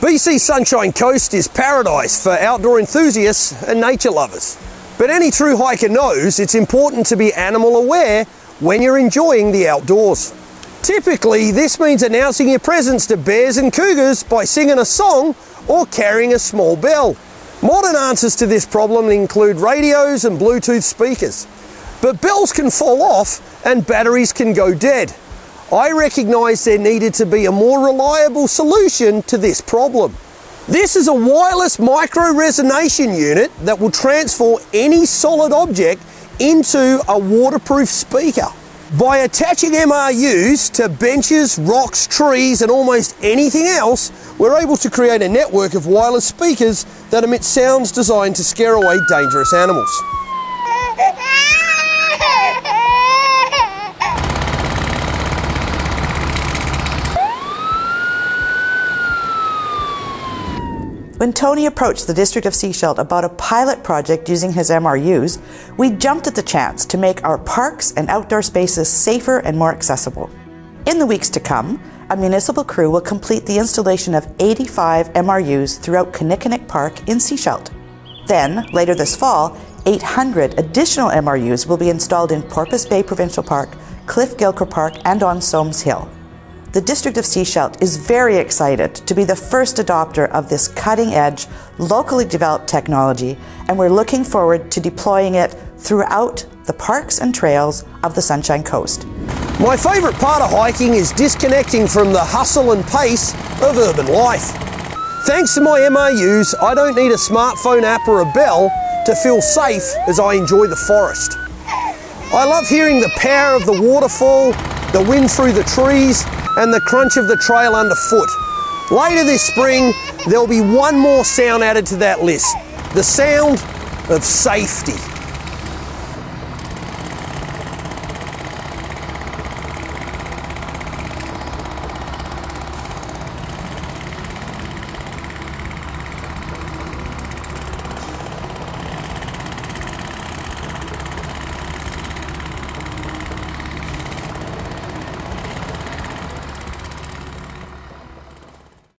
BC Sunshine Coast is paradise for outdoor enthusiasts and nature lovers. But any true hiker knows it's important to be animal aware when you're enjoying the outdoors. Typically, this means announcing your presence to bears and cougars by singing a song or carrying a small bell. Modern answers to this problem include radios and Bluetooth speakers. But bells can fall off and batteries can go dead. I recognised there needed to be a more reliable solution to this problem. This is a wireless micro resonation unit that will transform any solid object into a waterproof speaker. By attaching MRUs to benches, rocks, trees and almost anything else, we're able to create a network of wireless speakers that emit sounds designed to scare away dangerous animals. When Tony approached the District of Sechelt about a pilot project using his MRUs, we jumped at the chance to make our parks and outdoor spaces safer and more accessible. In the weeks to come, a municipal crew will complete the installation of 85 MRUs throughout Kinnikinnick Park in Sechelt. Then, later this fall, 800 additional MRUs will be installed in Porpoise Bay Provincial Park, Cliff Gilker Park, and on Soames Hill the District of Sechelt is very excited to be the first adopter of this cutting edge, locally developed technology, and we're looking forward to deploying it throughout the parks and trails of the Sunshine Coast. My favourite part of hiking is disconnecting from the hustle and pace of urban life. Thanks to my MRUs, I don't need a smartphone app or a bell to feel safe as I enjoy the forest. I love hearing the power of the waterfall, the wind through the trees, and the crunch of the trail underfoot. Later this spring, there'll be one more sound added to that list, the sound of safety.